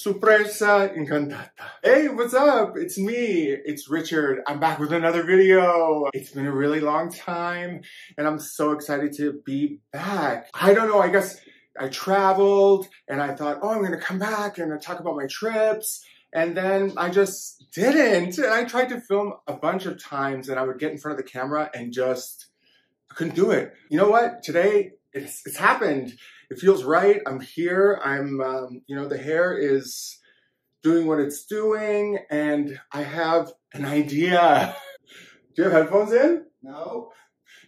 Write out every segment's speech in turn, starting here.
Sorpresa Incantata. Hey, what's up? It's me. It's Richard. I'm back with another video. It's been a really long time and I'm so excited to be back. I don't know, I guess I traveled and I thought, oh, I'm going to come back and talk about my trips. And then I just didn't. And I tried to film a bunch of times and I would get in front of the camera and just couldn't do it. You know what? Today it's, it's happened it feels right. I'm here. I'm, um, you know, the hair is doing what it's doing, and I have an idea. Do you have headphones in? No.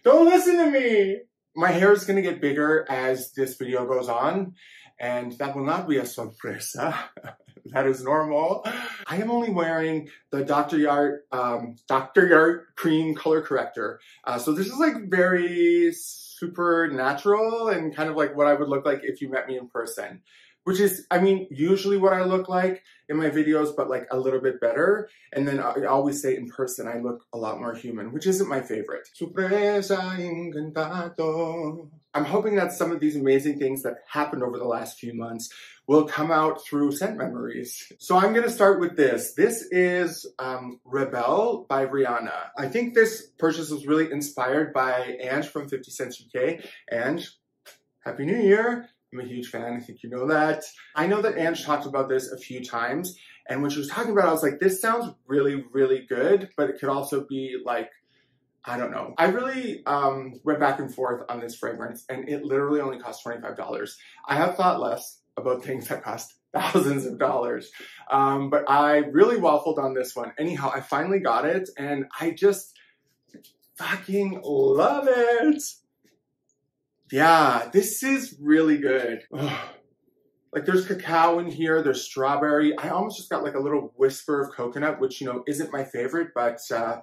Don't listen to me. My hair is going to get bigger as this video goes on, and that will not be a sorpresa. that is normal. I am only wearing the Dr. Jart, um, Dr. Jart Cream Color Corrector. Uh, so this is like very super natural and kind of like what I would look like if you met me in person. Which is, I mean, usually what I look like in my videos, but like a little bit better. And then I always say in person, I look a lot more human, which isn't my favorite. Sorpresa incantado. I'm hoping that some of these amazing things that happened over the last few months will come out through scent memories. So I'm gonna start with this. This is um, Rebelle by Rihanna. I think this purchase was really inspired by Ange from 50 Scents UK. Ange, Happy New Year. I'm a huge fan, I think you know that. I know that Ange talked about this a few times, and when she was talking about it, I was like, this sounds really, really good, but it could also be like I don't know. I really um, went back and forth on this fragrance, and it literally only cost $25. I have thought less about things that cost thousands of dollars. Um, but I really waffled on this one. Anyhow, I finally got it and I just fucking love it. Yeah, this is really good. Like there's cacao in here, there's strawberry. I almost just got like a little whisper of coconut, which, you know, isn't my favorite, but uh,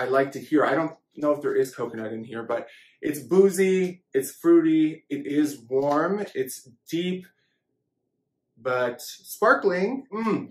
I like to hear. I don't know if there is coconut in here, but it's boozy, it's fruity, it is warm, it's deep, but sparkling, mm,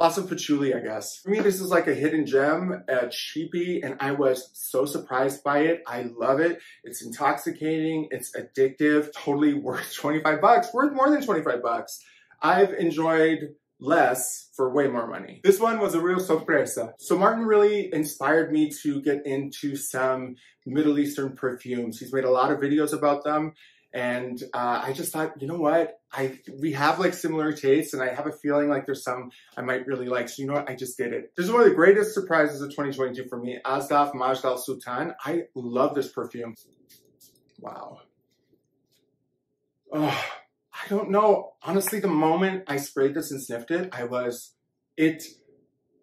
lots of patchouli, I guess. For me, this is like a hidden gem, a cheapie, and I was so surprised by it. I love it. It's intoxicating, it's addictive, totally worth 25 bucks, worth more than 25 bucks. I've enjoyed less for way more money. This one was a real sorpresa. So Martin really inspired me to get into some Middle Eastern perfumes. He's made a lot of videos about them and uh, I just thought, you know what? I we have like similar tastes, and I have a feeling like there's some I might really like. So you know what? I just did it. This is one of the greatest surprises of 2022 for me. Asdaaf Majd Al Sultan. I love this perfume. Wow. Oh, I don't know. Honestly, the moment I sprayed this and sniffed it, I was. It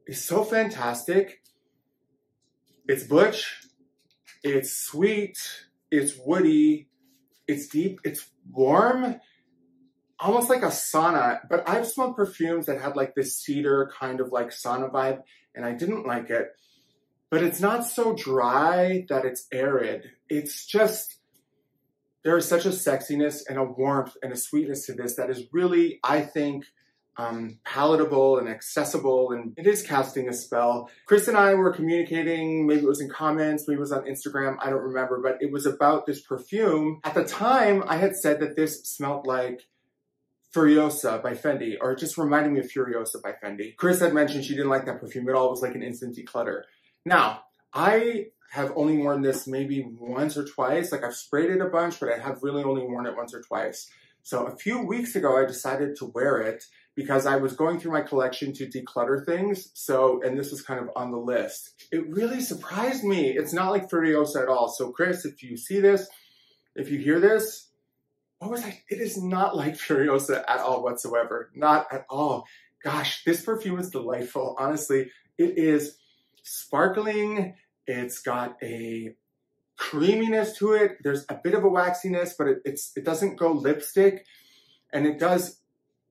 is so fantastic. It's butch. It's sweet. It's woody it's deep, it's warm, almost like a sauna. But I've smelled perfumes that had like this cedar kind of like sauna vibe, and I didn't like it. But it's not so dry that it's arid. It's just, there is such a sexiness and a warmth and a sweetness to this that is really, I think, um, palatable and accessible, and it is casting a spell. Chris and I were communicating, maybe it was in comments, maybe it was on Instagram, I don't remember, but it was about this perfume. At the time, I had said that this smelled like Furiosa by Fendi, or it just reminded me of Furiosa by Fendi. Chris had mentioned she didn't like that perfume at all, it was like an instant declutter. Now, I have only worn this maybe once or twice, like I've sprayed it a bunch, but I have really only worn it once or twice. So a few weeks ago, I decided to wear it because I was going through my collection to declutter things. So, and this was kind of on the list. It really surprised me. It's not like Furiosa at all. So Chris, if you see this, if you hear this, what was I? It is not like Furiosa at all whatsoever. Not at all. Gosh, this perfume is delightful. Honestly, it is sparkling. It's got a creaminess to it. There's a bit of a waxiness, but it, it's it doesn't go lipstick, and it does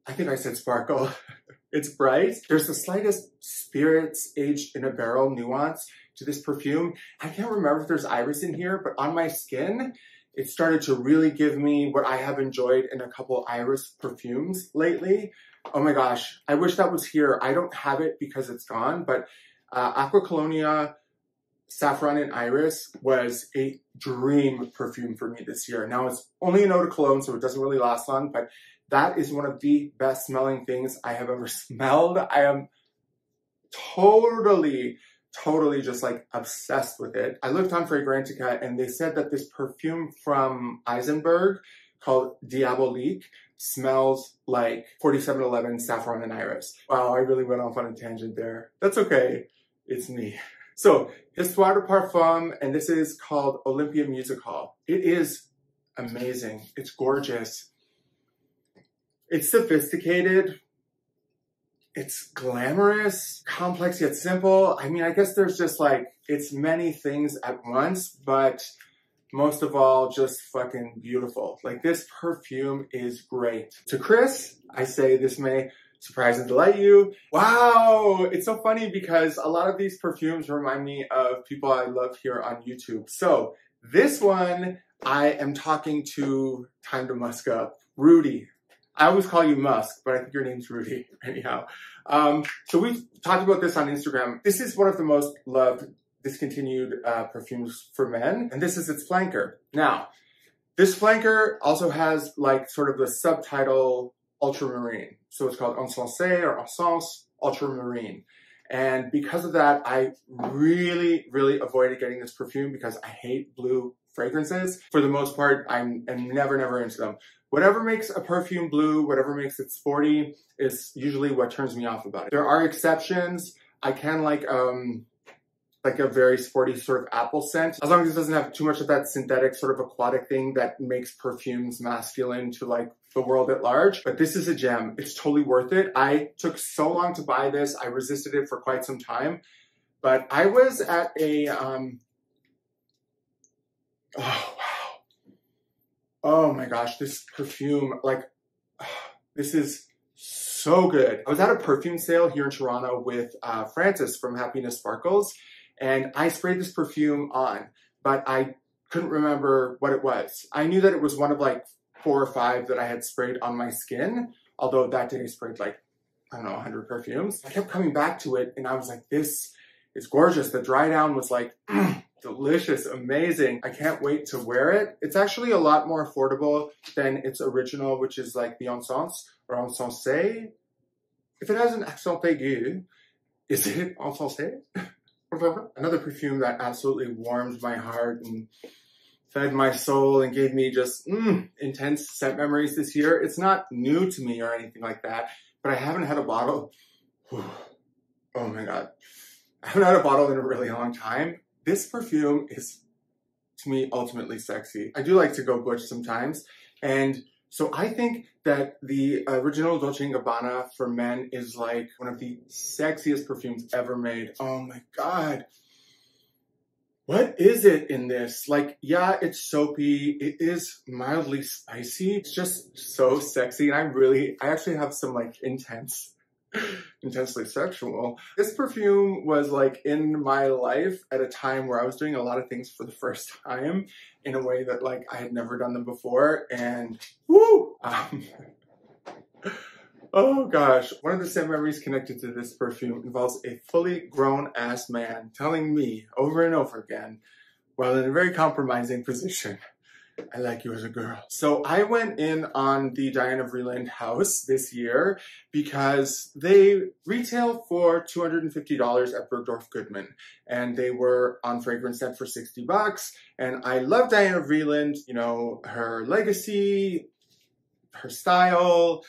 I think I said sparkle. it's bright. There's the slightest spirits aged in a barrel nuance to this perfume. I can't remember if there's iris in here, but on my skin, it started to really give me what I have enjoyed in a couple iris perfumes lately. Oh my gosh, I wish that was here. I don't have it because it's gone, but uh, Acqua Colonia Saffron and Iris was a dream perfume for me this year. Now it's only an eau de cologne, so it doesn't really last long, but That is one of the best smelling things I have ever smelled. I am totally, totally just like obsessed with it. I looked on Fragrantica and they said that this perfume from Eisenberg called Diabolique smells like 4711 Saffron and Iris. Wow, I really went off on a tangent there. That's okay. It's me. So, Histoires de Parfums, and this is called Olympia Music Hall. It is amazing. It's gorgeous. It's sophisticated. It's glamorous, complex yet simple. I mean, I guess there's just like, it's many things at once, but most of all, just fucking beautiful. Like this perfume is great. To Chris, I say this may surprise and delight you. Wow, it's so funny because a lot of these perfumes remind me of people I love here on YouTube. So this one, I am talking to Time to Musk Up, Rudy. I always call you Musk, but I think your name's Rudy, anyhow. Um, so we've talked about this on Instagram. This is one of the most loved discontinued uh, perfumes for men, and this is its flanker. Now, this flanker also has like sort of the subtitle ultramarine. So it's called Insensé or Insense Ultramarine. And because of that, I really, really avoided getting this perfume because I hate blue fragrances. For the most part, I'm, I'm never, never into them. Whatever makes a perfume blue, whatever makes it sporty, is usually what turns me off about it. There are exceptions. I can like um, like a very sporty sort of apple scent. As long as it doesn't have too much of that synthetic sort of aquatic thing that makes perfumes masculine to like the world at large. But this is a gem. It's totally worth it. I took so long to buy this. I resisted it for quite some time. But I was at a, um, oh, wow. Oh my gosh, this perfume, like, this is so good. I was at a perfume sale here in Toronto with uh, Frances from Happiness Sparkles and I sprayed this perfume on, but I couldn't remember what it was. I knew that it was one of like four or five that I had sprayed on my skin, although that day I sprayed like, I don't know, 100 perfumes. I kept coming back to it and I was like, this is gorgeous. The dry down was like, delicious, amazing. I can't wait to wear it. It's actually a lot more affordable than its original, which is like the Insense or Insensé. If it has an accent aigu, is it Insensé? Another perfume that absolutely warmed my heart and fed my soul and gave me just mm, intense scent memories this year. It's not new to me or anything like that, but I haven't had a bottle. Oh my God. I haven't had a bottle in a really long time. This perfume is, to me, ultimately sexy. I do like to go butch sometimes. And so I think that the original Dolce & Gabbana for men is like one of the sexiest perfumes ever made. Oh my God. What is it in this? Like, yeah, it's soapy. It is mildly spicy. It's just so sexy. And I really, I actually have some like intense intensely sexual. This perfume was like in my life at a time where I was doing a lot of things for the first time in a way that like I had never done them before. And woo! Um, oh gosh, one of the sad memories connected to this perfume involves a fully grown ass man telling me over and over again, while in a very compromising position, I like you as a girl. So I went in on the Diana Vreeland house this year because they retail for $250 at Bergdorf Goodman and they were on fragrance net for 60 bucks. And I love Diana Vreeland, you know, her legacy, her style,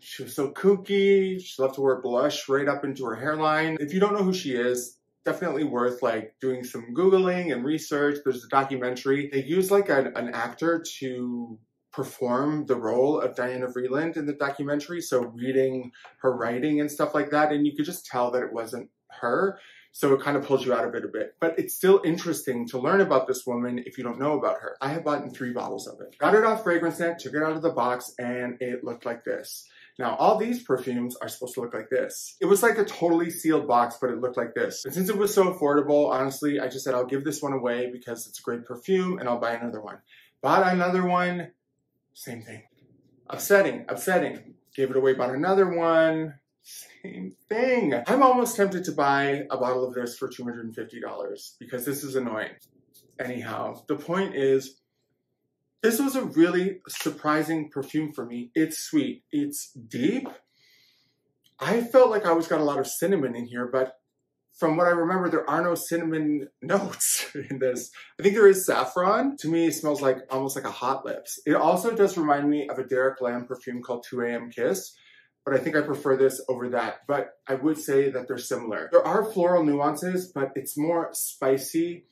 she was so kooky. She loved to wear blush right up into her hairline. If you don't know who she is, definitely worth like doing some Googling and research. There's a documentary. They use like an, an actor to perform the role of Diana Vreeland in the documentary. So reading her writing and stuff like that. And you could just tell that it wasn't her. So it kind of pulls you out of it a bit. But it's still interesting to learn about this woman if you don't know about her. I have bought three bottles of it. Got it off Fragrance Net, took it out of the box, and it looked like this. Now, all these perfumes are supposed to look like this. It was like a totally sealed box, but it looked like this. And since it was so affordable, honestly, I just said I'll give this one away because it's a great perfume and I'll buy another one. Bought another one, same thing. Upsetting, upsetting. Gave it away, bought another one, same thing. I'm almost tempted to buy a bottle of this for $250 because this is annoying. Anyhow, the point is, This was a really surprising perfume for me. It's sweet, it's deep. I felt like I always got a lot of cinnamon in here, but from what I remember, there are no cinnamon notes in this. I think there is saffron. To me, it smells like almost like a hot lips. It also does remind me of a Derek Lam perfume called 2 a.m. Kiss, but I think I prefer this over that. But I would say that they're similar. There are floral nuances, but it's more spicy,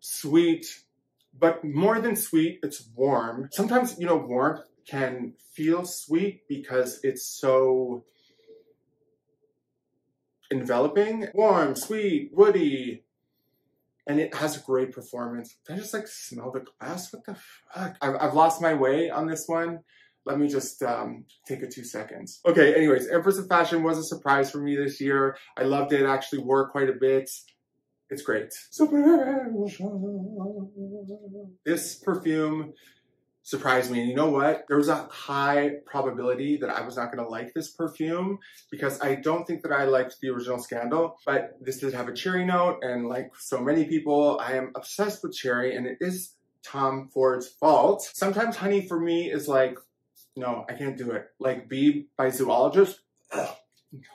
sweet, but more than sweet, it's warm. Sometimes, you know, warmth can feel sweet because it's so enveloping, warm, sweet, woody, and it has a great performance. I just like smell the glass. What the fuck? I've, I've lost my way on this one. Let me just um, take a two seconds. Okay, anyways, Empress of Fashion was a surprise for me this year. I loved it, actually wore quite a bit. It's great. This perfume surprised me. And you know what? There was a high probability that I was not going to like this perfume because I don't think that I liked the original Scandal, but this did have a cherry note. And like so many people, I am obsessed with cherry and it is Tom Ford's fault. Sometimes honey for me is like, no, I can't do it. Like Bee by Zoologist.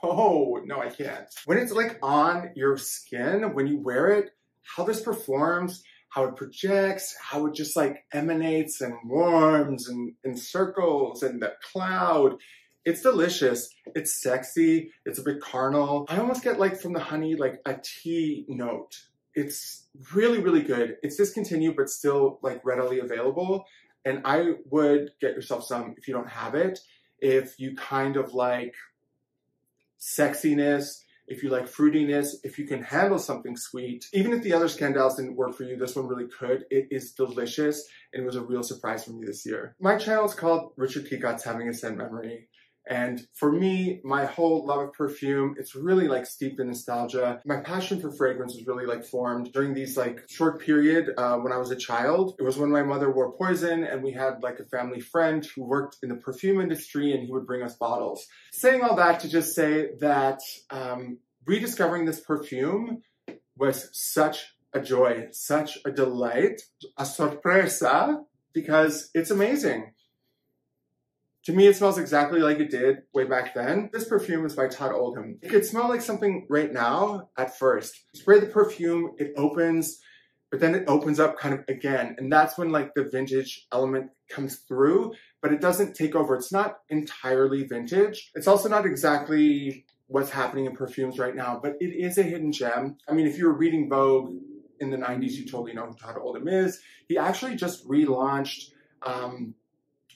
No, no, I can't. When it's like on your skin, when you wear it, how this performs, how it projects, how it just like emanates and warms and encircles and the cloud. It's delicious. It's sexy. It's a bit carnal. I almost get like from the honey, like a tea note. It's really, really good. It's discontinued, but still like readily available. And I would get yourself some if you don't have it. If you kind of like sexiness, if you like fruitiness, if you can handle something sweet, even if the other Scandals didn't work for you, this one really could. It is delicious and it was a real surprise for me this year. My channel is called Richard Kikot's Having a Scent Memory. And for me, my whole love of perfume, it's really like steeped in nostalgia. My passion for fragrance was really like formed during these like short period uh, when I was a child. It was when my mother wore poison and we had like a family friend who worked in the perfume industry and he would bring us bottles. Saying all that to just say that um, rediscovering this perfume was such a joy, such a delight, a sorpresa, because it's amazing. To me, it smells exactly like it did way back then. This perfume is by Todd Oldham. It could smell like something right now at first. spray the perfume, it opens, but then it opens up kind of again. And that's when like the vintage element comes through, but it doesn't take over. It's not entirely vintage. It's also not exactly what's happening in perfumes right now, but it is a hidden gem. I mean, if you were reading Vogue in the 90s, you totally know who Todd Oldham is. He actually just relaunched um,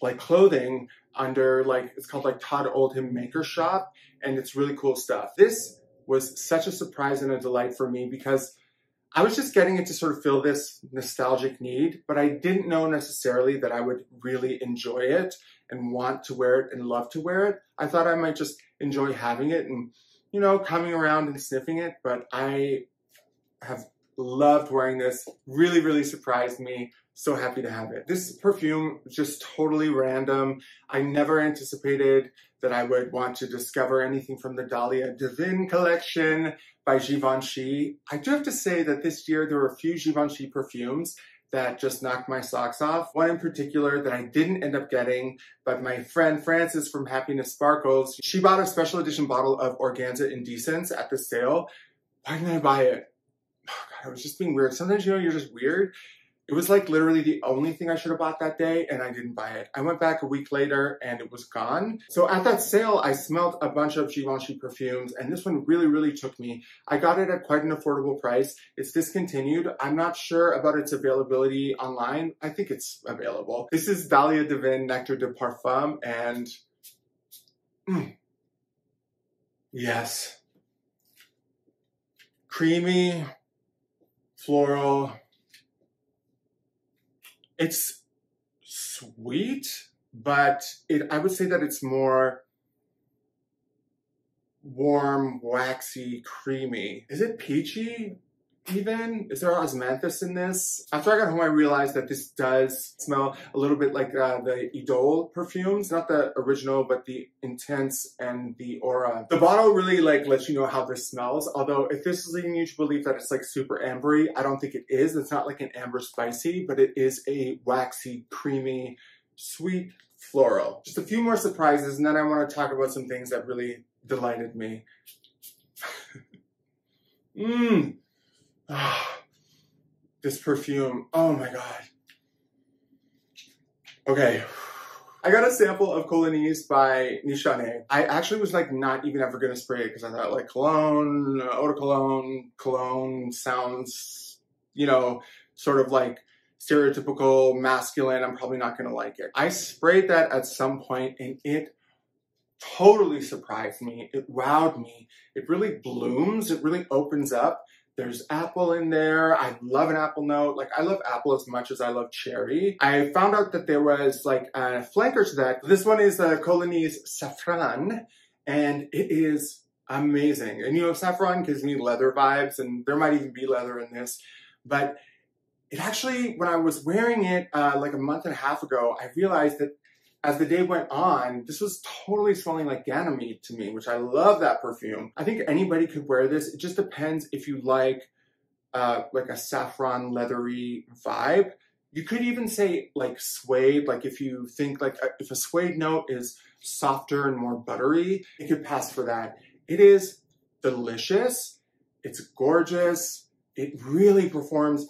like clothing under like it's called like Todd Oldham Maker Shop, and it's really cool stuff. This was such a surprise and a delight for me because I was just getting it to sort of fill this nostalgic need, but I didn't know necessarily that I would really enjoy it and want to wear it and love to wear it. I thought I might just enjoy having it and, you know, coming around and sniffing it, but I have loved wearing this. Really, really surprised me. So happy to have it. This perfume just totally random. I never anticipated that I would want to discover anything from the Dahlia Divine collection by Givenchy. I do have to say that this year there were a few Givenchy perfumes that just knocked my socks off. One in particular that I didn't end up getting, but my friend Frances from Happiness Sparkles, she bought a special edition bottle of Organza Indecence at the sale. Why didn't I buy it? I was just being weird. Sometimes, you know, you're just weird. It was like literally the only thing I should have bought that day and I didn't buy it. I went back a week later and it was gone. So at that sale, I smelled a bunch of Givenchy perfumes and this one really, really took me. I got it at quite an affordable price. It's discontinued. I'm not sure about its availability online. I think it's available. This is Dahlia Divine Nectar de Parfum and mm, yes, creamy, floral, it's sweet, but it I would say that it's more warm, waxy, creamy. Is it peachy? Even? Is there osmanthus in this? After I got home, I realized that this does smell a little bit like uh, the Idole perfumes, not the original, but the Intense and the Aura. The bottle really like lets you know how this smells, although if this is leading you to believe that it's like super ambery, I don't think it is. It's not like an amber spicy, but it is a waxy, creamy, sweet floral. Just a few more surprises, and then I want to talk about some things that really delighted me. Mmm. this perfume. Oh my god. Okay. I got a sample of Cologne by Nishane. I actually was like not even ever gonna spray it because I thought like cologne, eau de cologne, cologne sounds, you know, sort of like stereotypical masculine. I'm probably not gonna like it. I sprayed that at some point and it totally surprised me. It wowed me. It really blooms. It really opens up. There's apple in there. I love an apple note. Like I love apple as much as I love cherry. I found out that there was like a flanker to that. This one is a Colognise Saffron and it is amazing. And you know, saffron gives me leather vibes and there might even be leather in this, but it actually, when I was wearing it uh, like a month and a half ago, I realized that as the day went on, this was totally smelling like Ganymede to me, which I love that perfume. I think anybody could wear this. It just depends if you like uh, like a saffron leathery vibe. You could even say like suede, like if you think like a, uh, if a suede note is softer and more buttery, it could pass for that. It is delicious. It's gorgeous. It really performs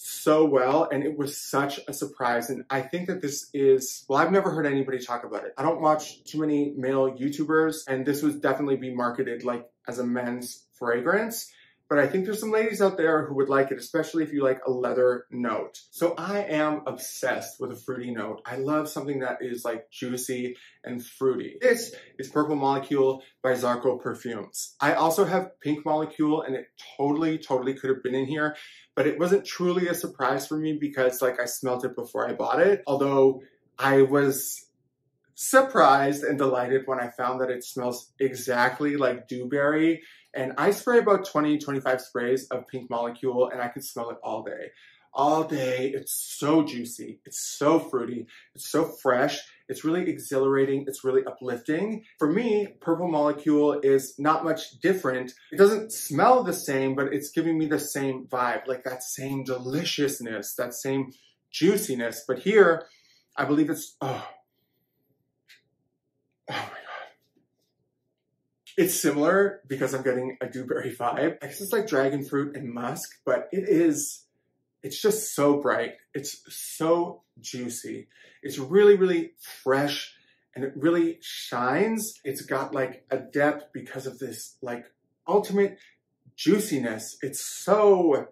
so well and it was such a surprise. And i think that this is well i've never heard anybody talk about it. I don't watch too many male youtubers and this would definitely be marketed like as a men's fragrance but I think there's some ladies out there who would like it, especially if you like a leather note. So I am obsessed with a fruity note. I love something that is like juicy and fruity. This is Purple Molecule by Zarko Perfumes. I also have Pink Molecule and it totally, totally could have been in here, but it wasn't truly a surprise for me because like I smelled it before I bought it. Although I was surprised and delighted when I found that it smells exactly like dewberry and I spray about 20, 25 sprays of Pink Molecule and I can smell it all day. All day. It's so juicy. It's so fruity. It's so fresh. It's really exhilarating. It's really uplifting. For me, Purple Molecule is not much different. It doesn't smell the same, but it's giving me the same vibe, like that same deliciousness, that same juiciness. But here, I believe it's, oh, oh it's similar because I'm getting a dewberry vibe. I guess it's like dragon fruit and musk, but it is, it's just so bright. It's so juicy. It's really, really fresh and it really shines. It's got like a depth because of this like ultimate juiciness. It's so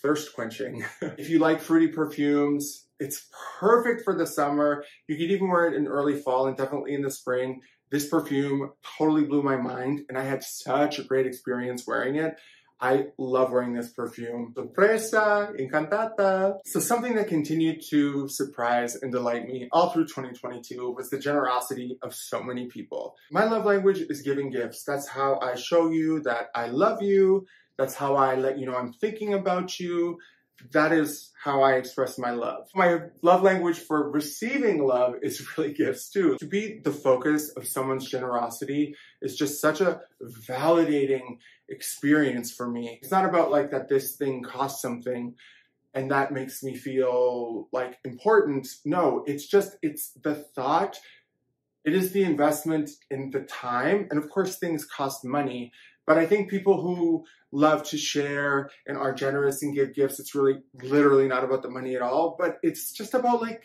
thirst quenching. if you like fruity perfumes, it's perfect for the summer. You could even wear it in early fall and definitely in the spring. This perfume totally blew my mind and I had such a great experience wearing it. I love wearing this perfume. Sorpresa, encantada. So something that continued to surprise and delight me all through 2022 was the generosity of so many people. My love language is giving gifts. That's how I show you that I love you. That's how I let you know I'm thinking about you that is how I express my love. My love language for receiving love is really gifts too. To be the focus of someone's generosity is just such a validating experience for me. It's not about like that this thing costs something and that makes me feel like important. No, it's just, it's the thought. It is the investment in the time. And of course things cost money, but I think people who love to share and are generous and give gifts, it's really literally not about the money at all, but it's just about like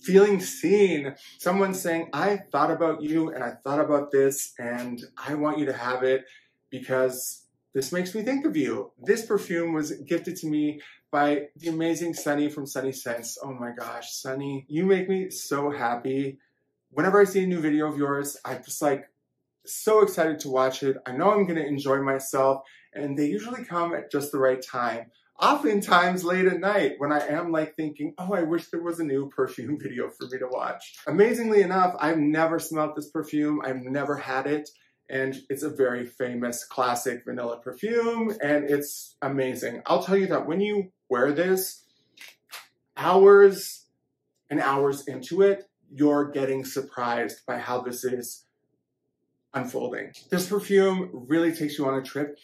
feeling seen. Someone saying, I thought about you and I thought about this and I want you to have it because this makes me think of you. This perfume was gifted to me by the amazing Sunny from Sunny Scents. Oh my gosh, Sunny, you make me so happy. Whenever I see a new video of yours, I just like so excited to watch it. I know I'm going to enjoy myself, and they usually come at just the right time. Oftentimes late at night when I am like thinking, oh, I wish there was a new perfume video for me to watch. Amazingly enough, I've never smelled this perfume. I've never had it. and it's a very famous classic vanilla perfume and it's amazing. I'll tell you that when you wear this, hours and hours into it, you're getting surprised by how this is unfolding. This perfume really takes you on a trip.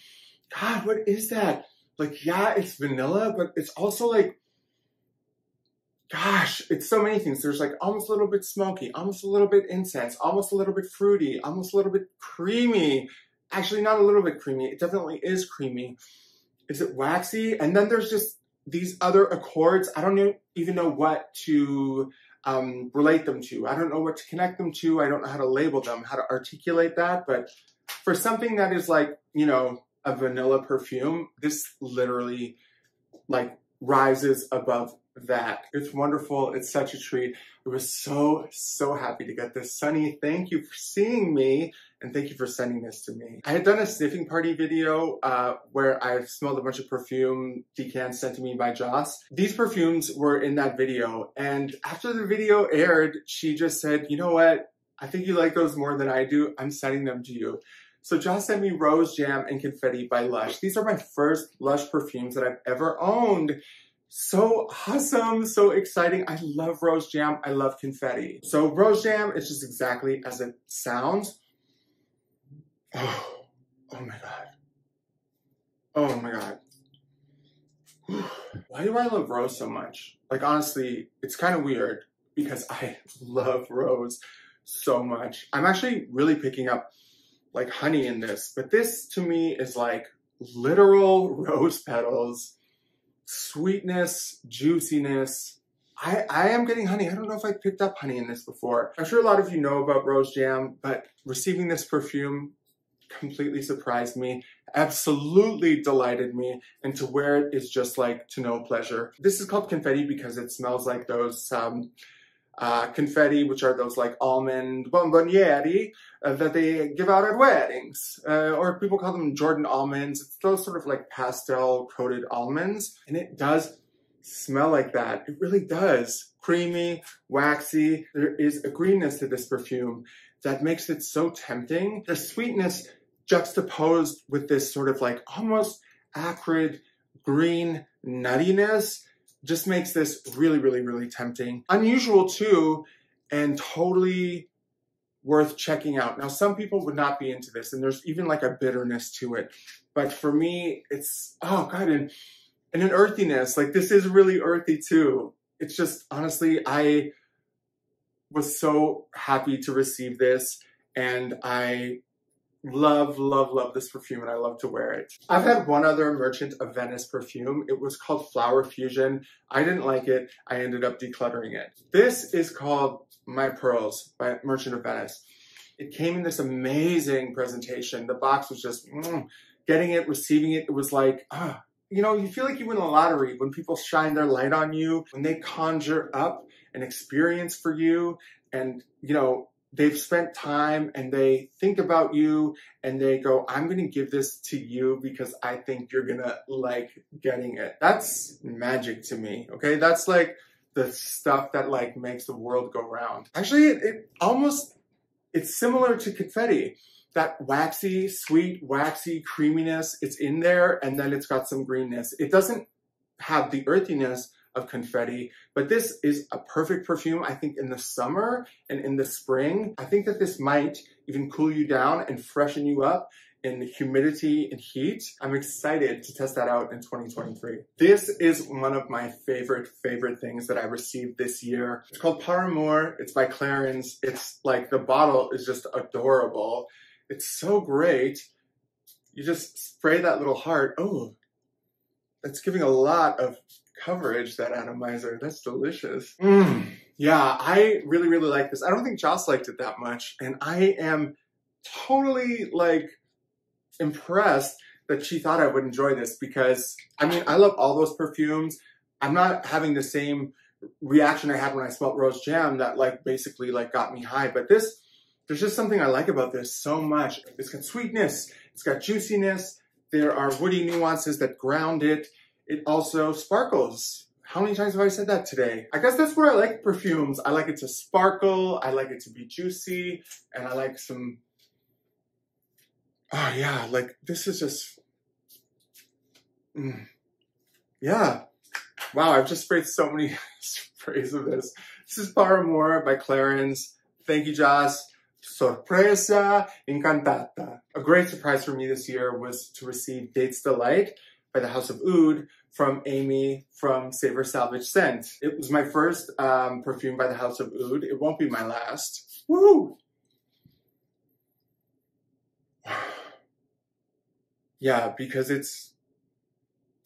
God, what is that? Like, yeah, it's vanilla, but it's also like gosh, it's so many things. There's like almost a little bit smoky, almost a little bit incense, almost a little bit fruity, almost a little bit creamy. Actually, not a little bit creamy. It definitely is creamy. Is it waxy? And then there's just these other accords. I don't even know what to um, relate them to. I don't know what to connect them to. I don't know how to label them, how to articulate that. But for something that is like, you know, a vanilla perfume, this literally like rises above that. It's wonderful. It's such a treat. I was so, so happy to get this. Sunny, thank you for seeing me and thank you for sending this to me. I had done a sniffing party video uh, where I smelled a bunch of perfume decants sent to me by Joss. These perfumes were in that video and after the video aired, she just said, you know what? I think you like those more than I do. I'm sending them to you. So Joss sent me Rose Jam and Confetti by Lush. These are my first Lush perfumes that I've ever owned so awesome, so exciting. I love rose jam. I love confetti. So rose jam is just exactly as it sounds. Oh, oh my God. Oh my God. Why do I love rose so much? Like, honestly, it's kind of weird because I love rose so much. I'm actually really picking up like honey in this, but this to me is like literal rose petals sweetness, juiciness. I, I am getting honey. I don't know if I picked up honey in this before. I'm sure a lot of you know about Rose Jam, but receiving this perfume completely surprised me, absolutely delighted me, and to wear it is just like to no pleasure. This is called confetti because it smells like those um, uh, confetti, which are those like almond bomboniere uh, that they give out at weddings, uh, or people call them Jordan almonds. It's those sort of like pastel coated almonds, and it does smell like that. It really does. Creamy, waxy. There is a greenness to this perfume that makes it so tempting. The sweetness juxtaposed with this sort of like almost acrid green nuttiness just makes this really, really, really tempting. Unusual too, and totally worth checking out. Now, some people would not be into this, and there's even like a bitterness to it. But for me, it's, oh God, and, and an earthiness. Like this is really earthy too. It's just, honestly, I was so happy to receive this, and I love, love, love this perfume and I love to wear it. I've had one other Merchant of Venice perfume. It was called Flower Fusion. I didn't like it. I ended up decluttering it. This is called My Pearls by Merchant of Venice. It came in this amazing presentation. The box was just, mm, getting it, receiving it, it was like, ah, you know, you feel like you win a lottery when people shine their light on you, when they conjure up an experience for you and, you know, they've spent time and they think about you and they go, I'm going to give this to you because I think you're going to like getting it. That's magic to me. Okay. That's like the stuff that like makes the world go round. Actually, it, it almost, it's similar to confetti. That waxy, sweet, waxy creaminess, it's in there and then it's got some greenness. It doesn't have the earthiness of confetti. But this is a perfect perfume, I think, in the summer and in the spring. I think that this might even cool you down and freshen you up in the humidity and heat. I'm excited to test that out in 2023. This is one of my favorite, favorite things that I received this year. It's called Par Amour. It's by Clarins. It's like the bottle is just adorable. It's so great. You just spray that little heart. Oh, that's giving a lot of coverage, that atomizer. That's delicious. Mm. Yeah, I really, really like this. I don't think Joss liked it that much. And I am totally like impressed that she thought I would enjoy this because I mean, I love all those perfumes. I'm not having the same reaction I had when I smelled Rose Jam that like basically like got me high. But this, there's just something I like about this so much. It's got sweetness, it's got juiciness, there are woody nuances that ground it. It also sparkles. How many times have I said that today? I guess that's where I like perfumes. I like it to sparkle, I like it to be juicy, and I like some oh yeah, like this is just, mm, yeah. Wow, I've just sprayed so many sprays of this. This is Par Amour by Clarins. Thank you, Joss. Sorpresa Incantata. A great surprise for me this year was to receive Dates Delight by the House of Oud from Amy from Savor Salvage Scent. It was my first um, perfume by the House of Oud. It won't be my last. Woo! yeah, because it's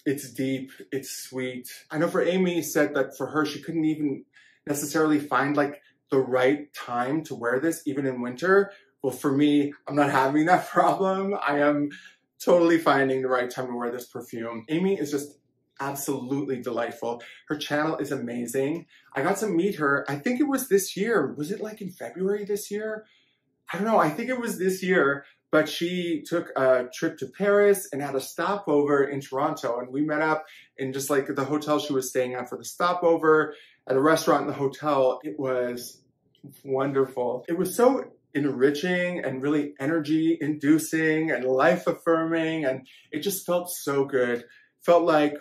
it's deep, it's sweet. I know for Amy said that for her she couldn't even necessarily find like the right time to wear this even in winter. Well, for me, I'm not having that problem. I am totally finding the right time to wear this perfume. Amy is just absolutely delightful. Her channel is amazing. I got to meet her, I think it was this year. Was it like in February this year? I don't know. I think it was this year, but she took a trip to Paris and had a stopover in Toronto. And we met up in just like the hotel she was staying at for the stopover at a restaurant in the hotel. It was wonderful. It was so enriching and really energy inducing and life affirming. And it just felt so good. Felt like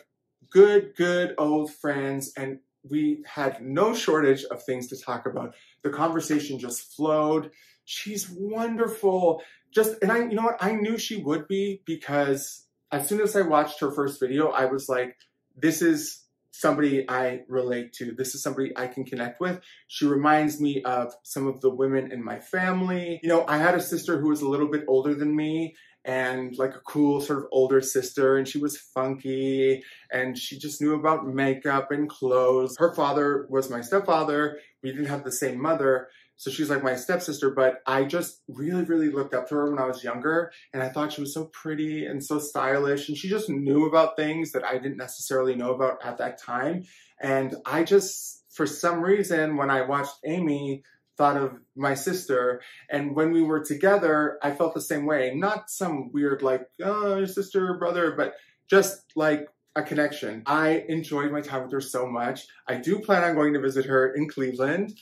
good, good old friends. And we had no shortage of things to talk about. The conversation just flowed. She's wonderful. Just, and I, you know what? I knew she would be because as soon as I watched her first video, I was like, this is somebody I relate to. This is somebody I can connect with. She reminds me of some of the women in my family. You know, I had a sister who was a little bit older than me and like a cool sort of older sister and she was funky and she just knew about makeup and clothes. Her father was my stepfather. We didn't have the same mother. So she's like my stepsister, but I just really, really looked up to her when I was younger. And I thought she was so pretty and so stylish. And she just knew about things that I didn't necessarily know about at that time. And I just, for some reason, when I watched Amy, thought of my sister. And when we were together, I felt the same way. Not some weird, like, oh, sister, or brother, but just like a connection. I enjoyed my time with her so much. I do plan on going to visit her in Cleveland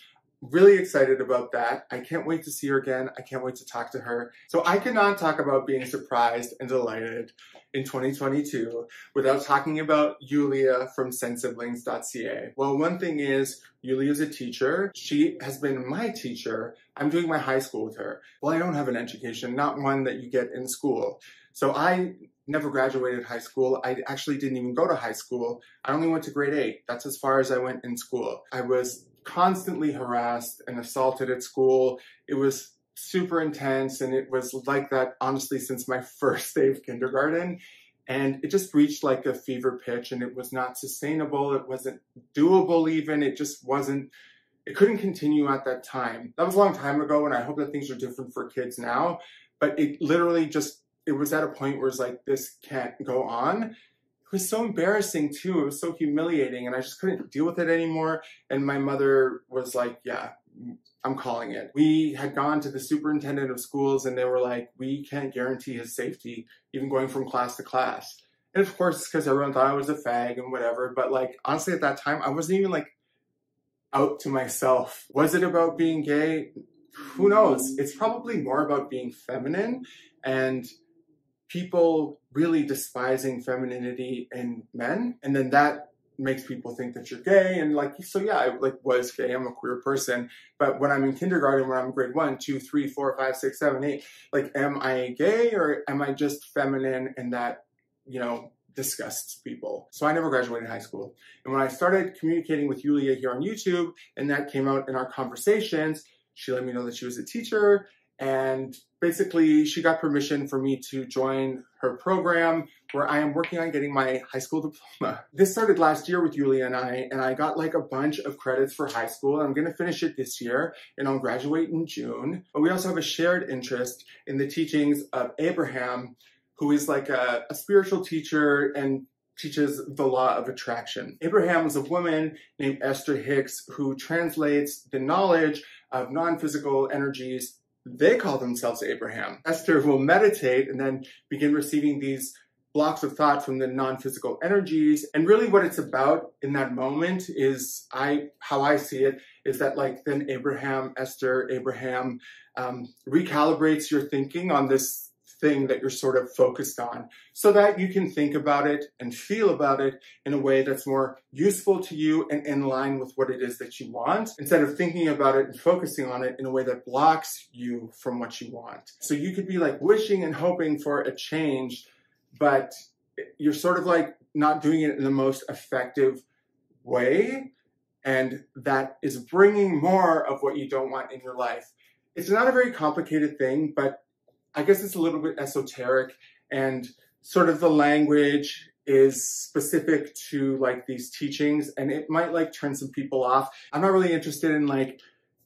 really excited about that. I can't wait to see her again. I can't wait to talk to her. So I cannot talk about being surprised and delighted in 2022 without talking about Yulia from ScentSiblings.ca. Well, one thing is, Yulia is a teacher. She has been my teacher. I'm doing my high school with her. Well, I don't have an education, not one that you get in school. So I never graduated high school. I actually didn't even go to high school. I only went to grade eight. That's as far as I went in school. I was constantly harassed and assaulted at school. It was super intense and it was like that honestly since my first day of kindergarten. And it just reached like a fever pitch and it was not sustainable. It wasn't doable even. It just wasn't it couldn't continue at that time. That was a long time ago and i hope that things are different for kids now. But it literally just it was at a point where it's like this can't go on was so embarrassing too. It was so humiliating, and I just couldn't deal with it anymore. And my mother was like, "Yeah, I'm calling it." We had gone to the superintendent of schools, and they were like, "We can't guarantee his safety, even going from class to class." And of course, because everyone thought I was a fag and whatever. But like, honestly, at that time, I wasn't even like out to myself. Was it about being gay? Who knows? It's probably more about being feminine and people really despising femininity in men, and then that makes people think that you're gay and like so yeah i like was gay. I'm a queer person. But when i'm in kindergarten when i'm grade one two three four five six seven eight like am i gay or am i just feminine? And that you know disgusts people. So i never graduated high school. And when i started communicating with yulia here on youtube and that came out in our conversations she let me know that she was a teacher and basically she got permission for me to join her program where I am working on getting my high school diploma. This started last year with Yulia and I, and I got like a bunch of credits for high school. I'm gonna finish it this year and I'll graduate in June. But we also have a shared interest in the teachings of Abraham, who is like a, a spiritual teacher and teaches the law of attraction. Abraham is a woman named Esther Hicks who translates the knowledge of non-physical energies they call themselves Abraham. Esther will meditate and then begin receiving these blocks of thought from the non-physical energies. And really what it's about in that moment is I, how I see it, is that like then Abraham, Esther, Abraham, um, recalibrates your thinking on this thing that you're sort of focused on so that you can think about it and feel about it in a way that's more useful to you and in line with what it is that you want instead of thinking about it and focusing on it in a way that blocks you from what you want. So you could be like wishing and hoping for a change, but you're sort of like not doing it in the most effective way. And that is bringing more of what you don't want in your life. It's not a very complicated thing, but I guess it's a little bit esoteric and sort of the language is specific to like these teachings and it might like turn some people off. I'm not really interested in like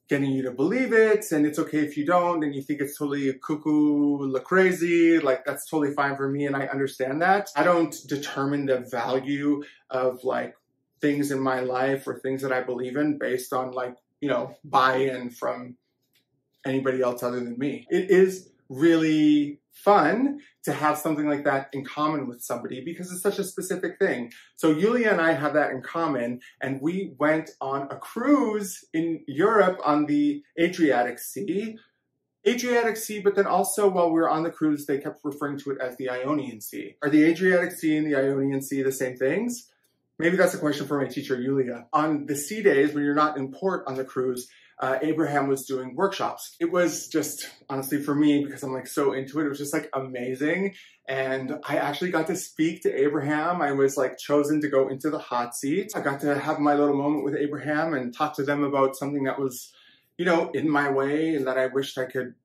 getting you to believe it and it's okay if you don't and you think it's totally cuckoo la crazy like that's totally fine for me and i understand that i don't determine the value of like things in my life or things that i believe in based on like you know buy-in from anybody else other than me it is really fun to have something like that in common with somebody because it's such a specific thing. So Yulia and I have that in common and we went on a cruise in Europe on the Adriatic Sea. Adriatic Sea, but then also while we were on the cruise, they kept referring to it as the Ionian Sea. Are the Adriatic Sea and the Ionian Sea the same things? Maybe that's a question for my teacher, Yulia. On the sea days, when you're not in port on the cruise, uh, Abraham was doing workshops. It was just, honestly, for me, because I'm like so into it, it was just like amazing. And I actually got to speak to Abraham. I was like chosen to go into the hot seat. I got to have my little moment with Abraham and talk to them about something that was, you know, in my way and that I wished I could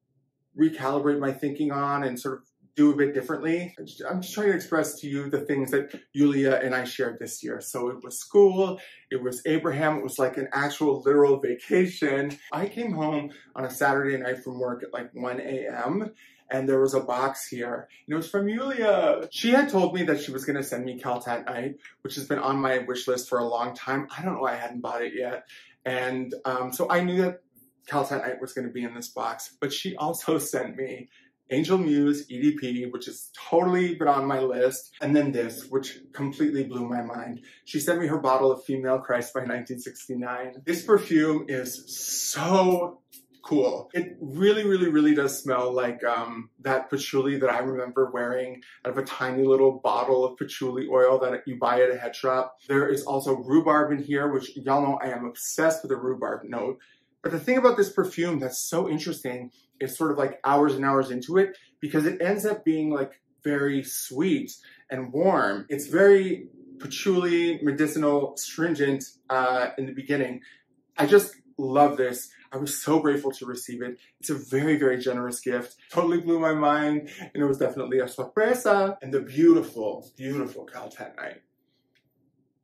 recalibrate my thinking on and sort of do a bit differently. I'm just trying to express to you the things that Yulia and I shared this year. So it was school, it was Abraham, it was like an actual literal vacation. I came home on a Saturday night from work at like 1 a.m. and there was a box here and it was from Yulia. She had told me that she was gonna send me Khaltat Night, which has been on my wish list for a long time. I don't know why I hadn't bought it yet. And um, so I knew that Khaltat Night was going to be in this box, but she also sent me Angel Muse EDP, which has totally been on my list, and then this, which completely blew my mind. She sent me her bottle of Female Christ by 1969. This perfume is so cool. It really, really, really does smell like um, that patchouli that I remember wearing out of a tiny little bottle of patchouli oil that you buy at a head shop. There is also rhubarb in here, which y'all know I am obsessed with a rhubarb note. But the thing about this perfume that's so interesting is sort of like hours and hours into it because it ends up being like very sweet and warm. It's very patchouli, medicinal, stringent uh, in the beginning. I just love this. I was so grateful to receive it. It's a very, very generous gift. Totally blew my mind, and it was definitely a sorpresa. And the beautiful, beautiful Khaltat night.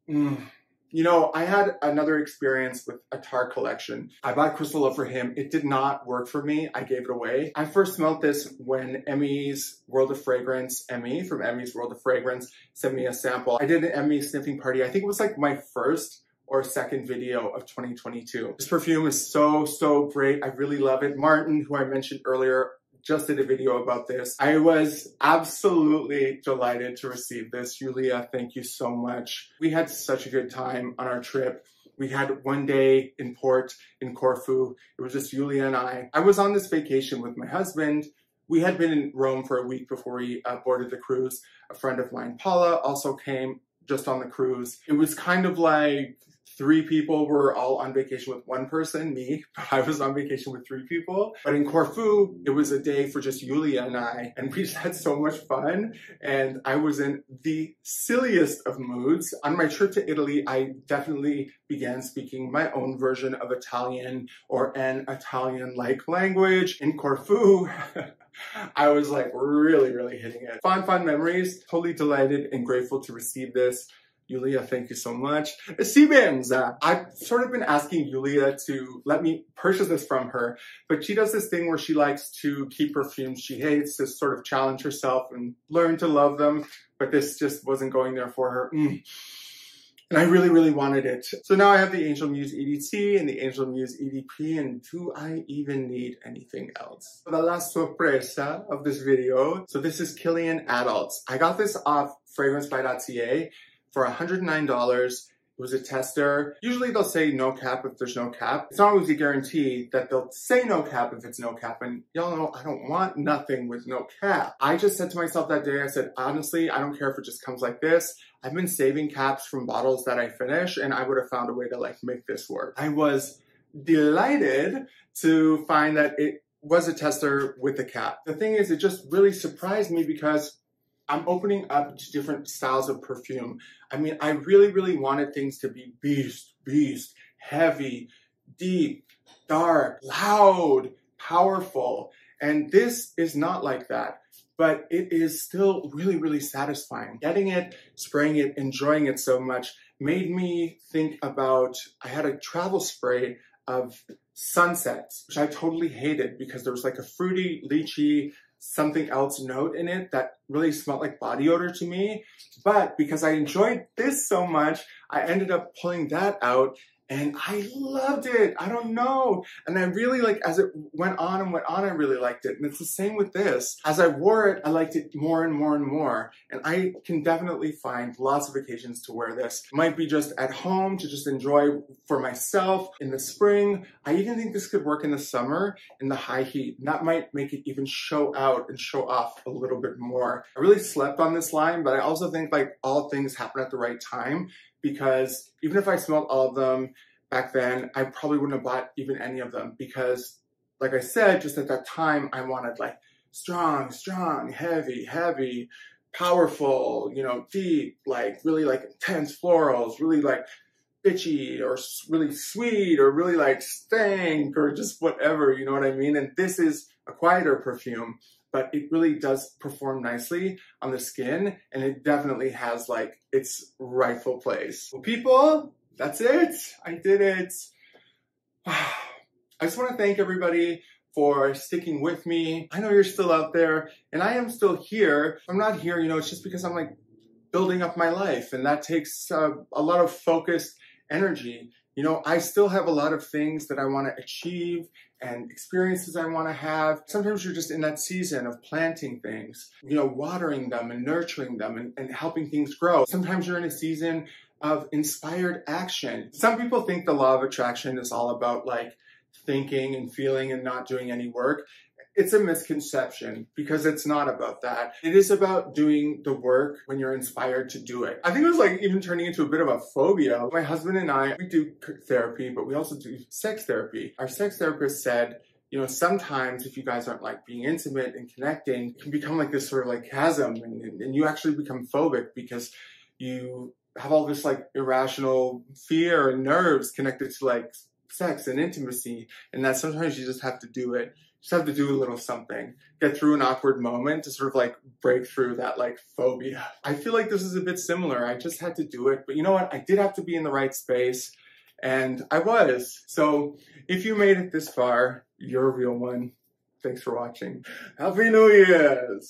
Mm. You know, I had another experience with Attar collection. I bought Crystal for him. It did not work for me. I gave it away. I first smelled this when Emy's World of Fragrance, Emy from Emy's World of Fragrance, sent me a sample. I did an Emy sniffing party. I think it was like my first or second video of 2022. This perfume is so, so great. I really love it. Martin, who I mentioned earlier, just did a video about this. I was absolutely delighted to receive this. Yulia, thank you so much. We had such a good time on our trip. We had one day in port in Corfu. It was just Yulia and I. I was on this vacation with my husband. We had been in Rome for a week before we uh, boarded the cruise. A friend of mine, Paula, also came just on the cruise. It was kind of like three people were all on vacation with one person, me, I was on vacation with three people. But in Corfu, it was a day for just Yulia and I, and we just had so much fun. And I was in the silliest of moods. On my trip to Italy, I definitely began speaking my own version of Italian or an Italian-like language. In Corfu, I was like really, really hitting it. Fun, fun memories. Totally delighted and grateful to receive this. Yulia, thank you so much. Siemens, uh, I've sort of been asking Yulia to let me purchase this from her, but she does this thing where she likes to keep perfumes she hates to sort of challenge herself and learn to love them, but this just wasn't going there for her. Mm. And I really, really wanted it. So now I have the Angel Muse EDT and the Angel Muse EDP, and do I even need anything else? The last sorpresa of this video. So this is Kilian Adults. I got this off fragrancebuy.ca for $109. It was a tester. Usually they'll say no cap if there's no cap. It's not always a guarantee that they'll say no cap if it's no cap. And y'all know I don't want nothing with no cap. I just said to myself that day, I said, honestly, I don't care if it just comes like this. I've been saving caps from bottles that I finish and I would have found a way to like make this work. I was delighted to find that it was a tester with a cap. The thing is, it just really surprised me because I'm opening up to different styles of perfume. I mean, I really, really wanted things to be beast, beast, heavy, deep, dark, loud, powerful. And this is not like that, but it is still really, really satisfying. Getting it, spraying it, enjoying it so much made me think about, I had a travel spray of sunsets, which I totally hated because there was like a fruity, lychee, something else note in it that really smelled like body odor to me. But because I enjoyed this so much, I ended up pulling that out and I loved it. I don't know. And I really like, as it went on and went on, I really liked it. And it's the same with this. As I wore it, I liked it more and more and more. And I can definitely find lots of occasions to wear this. Might be just at home to just enjoy for myself in the spring. I even think this could work in the summer in the high heat. And that might make it even show out and show off a little bit more. I really slept on this line, but I also think like all things happen at the right time because even if I smelled all of them back then, I probably wouldn't have bought even any of them because, like I said, just at that time, I wanted like strong, strong, heavy, heavy, powerful, you know, deep, like really like intense florals, really like bitchy or really sweet or really like stank or just whatever, you know what I mean? And this is a quieter perfume but it really does perform nicely on the skin and it definitely has like its rightful place. Well, people, that's it. I did it. I just want to thank everybody for sticking with me. I know you're still out there and I am still here. I'm not here, you know, it's just because I'm like building up my life and that takes uh, a lot of focused energy. You know, I still have a lot of things that I want to achieve and experiences I want to have. Sometimes you're just in that season of planting things, you know, watering them and nurturing them and, and helping things grow. Sometimes you're in a season of inspired action. Some people think the law of attraction is all about like thinking and feeling and not doing any work it's a misconception because it's not about that. It is about doing the work when you're inspired to do it. I think it was like even turning into a bit of a phobia. My husband and I, we do therapy, but we also do sex therapy. Our sex therapist said, you know, sometimes if you guys aren't like being intimate and connecting, can become like this sort of like chasm and, and you actually become phobic because you have all this like irrational fear and nerves connected to like sex and intimacy and that sometimes you just have to do it just have to do a little something, get through an awkward moment to sort of like break through that like phobia. I feel like this is a bit similar. I just had to do it, but you know what? I did have to be in the right space and I was. So if you made it this far, you're a real one. Thanks for watching. Happy New Year's!